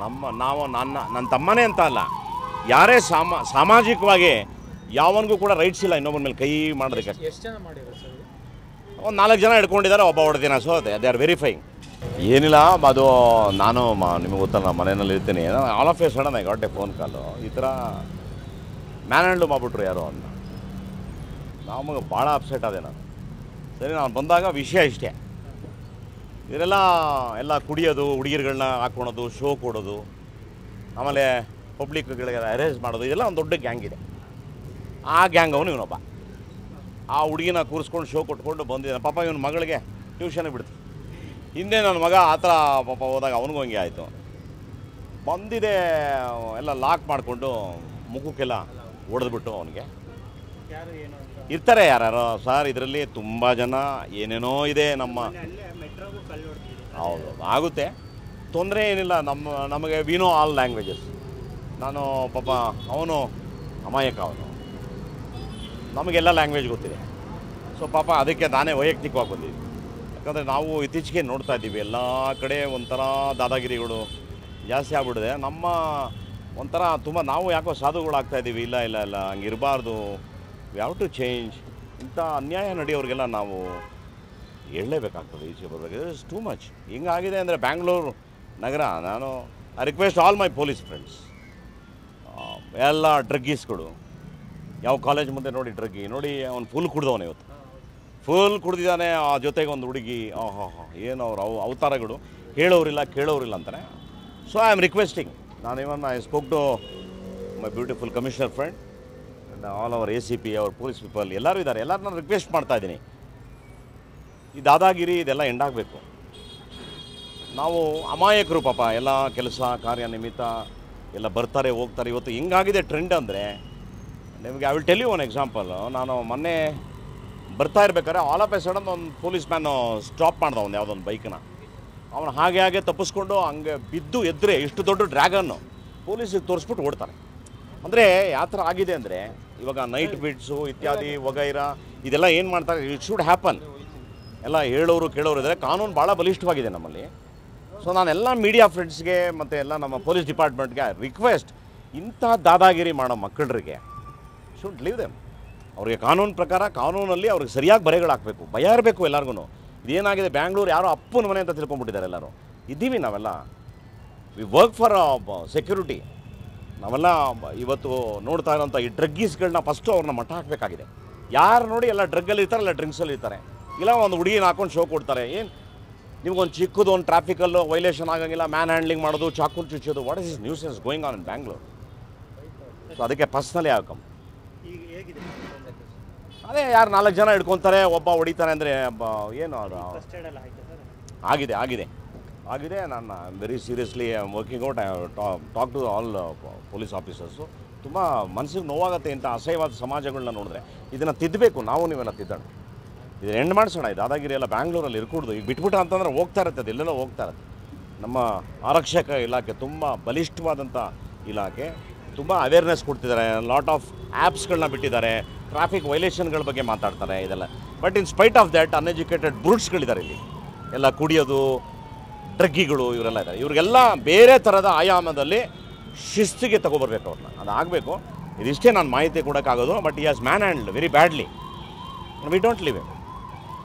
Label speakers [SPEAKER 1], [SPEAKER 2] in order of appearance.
[SPEAKER 1] ನಮ್ಮ ನಾವು ನನ್ನ ನನ್ನ ತಮ್ಮನೇ ಅಂತ ಅಲ್ಲ. ಯಾರೇ ಸಾಮ ಸಾಮಾಜಿಕವಾಗಿ ಯಾವನಿಗೂ ಕೂಡ ರೈಟ್ಸ್ ಇಲ್ಲ ಇನ್ನೊಬ್ಬನ ಮೇಲೆ ಕೈ ಮಾಡೋದಕ್ಕೆ
[SPEAKER 2] ಎಷ್ಟು ಜನ ಮಾಡಿದ್ರು ಸರ್ ಇದು?
[SPEAKER 1] ಒಂದು ನಾಲ್ಕು ಜನ ಹಿಡ್ಕೊಂಡಿದ್ದಾರೆ ಒಬ್ಬ ಹೊಡೆದಿನ ಸೊ ದೇ ಆರ್ ವೆರಿಫೈಯಿಂಗ್ ಏನಿಲ್ಲ ಅದು ನಾನು ಮ ನಿಮಗೆ ಗೊತ್ತಲ್ಲ ಮನೆಯಲ್ಲಿ ಇರ್ತೀನಿ. All of a sudden I got a phone call ಈ ಥರ ಮ್ಯಾನ್ ಹ್ಯಾಂಡ್ಲು ಮಾಡ್ಬಿಟ್ರು ಯಾರೋ ಅನ್ನ ನಮಗೆ ಭಾಳ ಅಪ್ಸೆಟ್ ಅದೇ ನಾನು. ಸರಿ ನಾನು ಬಂದಾಗ ವಿಷಯ ಇಷ್ಟೇ. ಇದೆಲ್ಲ ಎಲ್ಲ ಕುಡಿಯೋದು ಹುಡುಗಿರುಗಳನ್ನ ಹಾಕ್ಕೊಳೋದು ಶೋ ಕೊಡೋದು ಆಮೇಲೆ ಪಬ್ಲಿಕ್ಗಳಿಗೆ ಅರೇಂಜ್ ಮಾಡೋದು ಇದೆಲ್ಲ ಒಂದು ದೊಡ್ಡ ಗ್ಯಾಂಗ್ ಇದೆ. ಆ ಗ್ಯಾಂಗ್ ಅವನು ಇವನೊಬ್ಬ. ಆ ಹುಡುಗಿನ ಕೂರಿಸ್ಕೊಂಡು ಶೋ ಕೊಟ್ಕೊಂಡು ಬಂದಿದ್ದಾನೆ. ಪಾಪ ಇವನ ಮಗಳಿಗೆ ಟ್ಯೂಷನ್ಗೆ ಬಿಡ್ತು. ಹಿಂದೆ ನನ್ನ ಮಗ ಆ ಥರ ಪಾಪ ಹೋದಾಗ ಅವನಿಗೂ ಹಂಗೆ ಆಯಿತು. ಬಂದಿದೆ ಎಲ್ಲ ಲಾಕ್ ಮಾಡಿಕೊಂಡು ಮುಖಕ್ಕೆಲ್ಲ ಹೊಡೆದ್ಬಿಟ್ಟು ಅವನಿಗೆ. ಇರ್ತಾರೆ ಯಾರು ಸರ್ ಇದರಲ್ಲಿ ತುಂಬ ಜನ ಏನೇನೋ ಇದೆ ನಮ್ಮ ಹೌದು, ಆಗುತ್ತೆ. ತೊಂದರೆ ಏನಿಲ್ಲ, ನಮ್ಮ, ನಮಗೆ ವಿ ನೋ ಆಲ್ ಲ್ಯಾಂಗ್ವೇಜಸ್ ನಾನು ಪಾಪ ಅವನು, ಅಮಾಯಕ ಅವನು. ನಮಗೆಲ್ಲ ಲ್ಯಾಂಗ್ವೇಜ್ ಗೊತ್ತಿದೆ. ಸೊ ಪಾಪ ಅದಕ್ಕೆ ನಾನೇ ವೈಯಕ್ತಿಕವಾಗಿ ಬಂದಿದ್ದೀನಿ. ಯಾಕಂದರೆ ನಾವು ಇತ್ತೀಚೆಗೆ ನೋಡ್ತಾ ಇದ್ದೀವಿ, ಎಲ್ಲ ಕಡೆ ಒಂಥರ ದಾದಾಗಿರಿಗಳು ಜಾಸ್ತಿ ಆಗ್ಬಿಡಿದೆ ನಮ್ಮ ಒಂಥರ ತುಂಬ ನಾವು ಯಾಕೋ ಸಾಧುಗಳಾಗ್ತಾ ಇದ್ದೀವಿ, ಇಲ್ಲ ಇಲ್ಲ ಇಲ್ಲ, ಹಂಗಿರಬಾರ್ದು. ವ್ಯಾವ್ ಟು ಚೇಂಜ್ ಇಂಥ ಅನ್ಯಾಯ ನಡೆಯೋರಿಗೆಲ್ಲ ನಾವು ಹೇಳಲೇಬೇಕಾಗ್ತದೆ ಈಚೆ ಬರಬೇಕು ಇಸ್ ಟೂ ಮಚ್ ಹಿಂಗಾಗಿದೆ ಅಂದರೆ ಬ್ಯಾಂಗ್ಳೂರು ನಗರ. ನಾನು I request all my police friends ಎಲ್ಲ ಡ್ರಗ್ಗೀಸ್ಗಳು ಯಾವ ಕಾಲೇಜ್ ಮುಂದೆ ನೋಡಿ ಡ್ರಗ್ಗಿ ನೋಡಿ, ಅವ್ನು ಫುಲ್ ಕುಡ್ದವನು ಇವತ್ತು. ಫುಲ್ ಕುಡ್ದಿದ್ದಾನೆ, ಆ ಜೊತೆಗೆ ಒಂದು ಹುಡುಗಿ. ಹಾಂ ಹಾಂ ಏನು ಅವ್ರು ಅವು, ಅವತಾರಗಳು. ಹೇಳೋರಿಲ್ಲ, ಕೇಳೋರಿಲ್ಲ ಅಂತಾನೆ. ಸೊ ಐ ಆಮ್ ರಿಕ್ವೆಸ್ಟಿಂಗ್ ನಾನು even I spoke to my beautiful commissioner friend all our A C P ಅವ್ರ ಪೊಲೀಸ್ ಪೀಪಲ್ ಎಲ್ಲರೂ ಇದ್ದಾರೆ. ಎಲ್ಲರೂ ನಾನು ರಿಕ್ವೆಸ್ಟ್ ಮಾಡ್ತಾ ಇದ್ದೀನಿ. ಈ ದಾದಾಗಿರಿ ಇದೆಲ್ಲ ಎಂಡಾಗಬೇಕು. ನಾವು ಅಮಾಯಕರು ಪಾಪ, ಎಲ್ಲ ಕೆಲಸ, ಕಾರ್ಯ ನಿಮಿತ್ತ ಎಲ್ಲ ಬರ್ತಾರೆ, ಹೋಗ್ತಾರೆ. ಇವತ್ತು ಹಿಂಗಾಗಿದೆ ಟ್ರೆಂಡ್ ಅಂದರೆ, ನಿಮಗೆ I will tell you one example ನಾನು ಮೊನ್ನೆ ಬರ್ತಾ ಇರ್ಬೇಕಾದ್ರೆ ಆಲ್ ಆಫ್ ಎ ಸಡನ್ ಒಂದು ಪೊಲೀಸ್ ಮ್ಯಾನು ಸ್ಟಾಪ್ ಮಾಡ್ದ ಒಂದು ಯಾವುದೋ ಒಂದು ಬೈಕ್ನ ಅವನು ಹಾಗೆ ಹಾಗೆ ತಪ್ಪಿಸ್ಕೊಂಡು ಹಂಗೆ ಬಿದ್ದು ಎದ್ರೆ ಇಷ್ಟು ದೊಡ್ಡ ಡ್ರ್ಯಾಗನ್ನು ಪೊಲೀಸಿಗೆ ತೋರಿಸ್ಬಿಟ್ಟು ಓಡ್ತಾರೆ ಅಂದರೆ ಯಾವ ಥರ ಆಗಿದೆ ಅಂದರೆ, ಇವಾಗ ನೈಟ್ ಬಿಡ್ಸು ಇತ್ಯಾದಿ, ವಗೈರ, ಇದೆಲ್ಲ ಏನು ಮಾಡ್ತಾರೆ? ಇಟ್ ಶುಡ್ ಹ್ಯಾಪನ್ ಎಲ್ಲ ಹೇಳೋರು ಕೇಳೋರು ಇದ್ದಾರೆ. ಕಾನೂನು ಭಾಳ ಬಲಿಷ್ಠವಾಗಿದೆ ನಮ್ಮಲ್ಲಿ. ಸೊ ನಾನೆಲ್ಲ ಮೀಡಿಯಾ ಫ್ರೆಂಡ್ಸ್ಗೆ ಮತ್ತು ಎಲ್ಲ ನಮ್ಮ ಪೊಲೀಸ್ ಡಿಪಾರ್ಟ್ಮೆಂಟ್ಗೆ ರಿಕ್ವೆಸ್ಟ್ ಇಂಥ ದಾದಾಗಿರಿ ಮಾಡೋ ಮಕ್ಕಳರಿಗೆ ಶುಡ್ ಲೀವ್ ದೆಮ್ ಅವರಿಗೆ ಕಾನೂನು ಪ್ರಕಾರ ಕಾನೂನಲ್ಲಿ ಅವ್ರಿಗೆ ಸರಿಯಾಗಿ ಬರೆಗಳು ಹಾಕಬೇಕು. ಭಯ ಇರಬೇಕು ಎಲ್ಲರಿಗೂ ಇದೇನಾಗಿದೆ? ಬ್ಯಾಂಗ್ಳೂರು ಯಾರೋ ಅಪ್ಪನ ಮನೆ ಅಂತ ತಿಳ್ಕೊಂಡ್ಬಿಟ್ಟಿದ್ದಾರೆ ಎಲ್ಲರೂ. ಇದ್ದೀವಿ ನಾವೆಲ್ಲ. ವಿ ವರ್ಕ್ ಫಾರ್ ಸೆಕ್ಯೂರಿಟಿ ನಾವೆಲ್ಲ ಇವತ್ತು ನೋಡ್ತಾ ಇರೋಂಥ ಈ ಡ್ರಗ್ಗೀಸ್ಗಳನ್ನ ಫಸ್ಟು ಅವ್ರನ್ನ ಮಟ್ಟ ಹಾಕಬೇಕಾಗಿದೆ. ಯಾರು ನೋಡಿ ಎಲ್ಲ ಡ್ರಗ್ಗಲ್ಲಿ ಇರ್ತಾರೆ ಎಲ್ಲ ಡ್ರಿಂಕ್ಸಲ್ಲಿ ಇರ್ತಾರೆ ಇಲ್ಲ, ಒಂದು ಹುಡುಗಿನ ಹಾಕೊಂಡು ಶೋ ಕೊಡ್ತಾರೆ. ಏನು? ನಿಮ್ಗೊಂದು ಚಿಕ್ಕದು, ಒಂದು ಟ್ರಾಫಿಕಲ್ಲು ವೈಲೇಷನ್ ಆಗಂಗಿಲ್ಲ ಮ್ಯಾನ್ ಹ್ಯಾಂಡ್ಲಿಂಗ್ ಮಾಡೋದು ಚಾಕು ಚುಚ್ಚೋದು what is is news is going on in Bangalore so ಅದಕ್ಕೆ ಪರ್ಸ್ನಲಿ
[SPEAKER 2] ಹೇಗಿದೆ
[SPEAKER 1] ಅದೇ ಯಾರು ನಾಲ್ಕು ಜನ ಹಿಡ್ಕೊತಾರೆ, ಒಬ್ಬ ಹೊಡಿತಾನೆ ಅಂದರೆ ಏನು ಅದು? ಆಗಿದೆ ಆಗಿದೆ. ಆಗಿದೆ, ನಾನು very seriously working out talk to all police officers ತುಂಬ ಮನಸ್ಸಿಗೆ ನೋವಾಗುತ್ತೆ ಇಂಥ ಅಸಹ್ಯವಾದ ಸಮಾಜಗಳನ್ನ ನೋಡಿದ್ರೆ. ಇದನ್ನು ತಿದ್ದಬೇಕು ನಾವು ನೀವೆಲ್ಲ ತಿದ್ದೋಣ. ಇದು ಎಂಡ್ ಮಾಡಿಸೋಣ. ಇದು ದಾದಾಗಿರಿ ಎಲ್ಲ ಬ್ಯಾಂಗ್ಳೂರಲ್ಲಿ ಇರ್ಕೂಡ್ದು. ಈಗ ಬಿಟ್ಬಿಟ್ಟ ಅಂತಂದ್ರೆ ಹೋಗ್ತಾ ಇರುತ್ತೆ ಅದು, ಎಲ್ಲೆಲ್ಲೋ ಹೋಗ್ತಾ ಇರುತ್ತೆ. ನಮ್ಮ ಆರಕ್ಷಕ ಇಲಾಖೆ ತುಂಬ ಬಲಿಷ್ಠವಾದಂಥ ಇಲಾಖೆ. ತುಂಬ ಅವೇರ್ನೆಸ್ ಕೊಡ್ತಿದ್ದಾರೆ. ಲಾಟ್ ಆಫ್ ಆ್ಯಪ್ಸ್ಗಳನ್ನ ಬಿಟ್ಟಿದ್ದಾರೆ. ಟ್ರಾಫಿಕ್ ವೈಲೇಷನ್ಗಳ ಬಗ್ಗೆ ಮಾತಾಡ್ತಾರೆ ಇದೆಲ್ಲ. But in spite of that uneducated ಬ್ರೂಟ್ಸ್ಗಳಿದ್ದಾರೆ ಇಲ್ಲಿ. ಎಲ್ಲ ಕುಡಿಯೋದು, ಡ್ರಗ್ಗಿಗಳು ಇವರೆಲ್ಲ ಇದ್ದಾರೆ. ಇವ್ರಿಗೆಲ್ಲ ಬೇರೆ ಥರದ ಆಯಾಮದಲ್ಲಿ ಶಿಸ್ತಿಗೆ ತಗೊಬರ್ಬೇಕು ಅವ್ರನ್ನ. ಅದು ಆಗಬೇಕು. ಇದಿಷ್ಟೇ ನಾನು ಮಾಹಿತಿ ಕೊಡೋಕ್ಕಾಗೋದು. ಬಟ್ ಈ as manhandle very badly we don't leave it